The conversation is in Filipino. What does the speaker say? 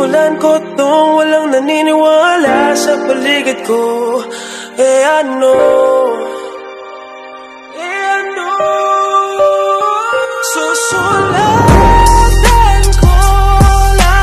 Sinimulan ko tong walang naniniwala sa paligid ko. Eh ano? Eh ano? Susunod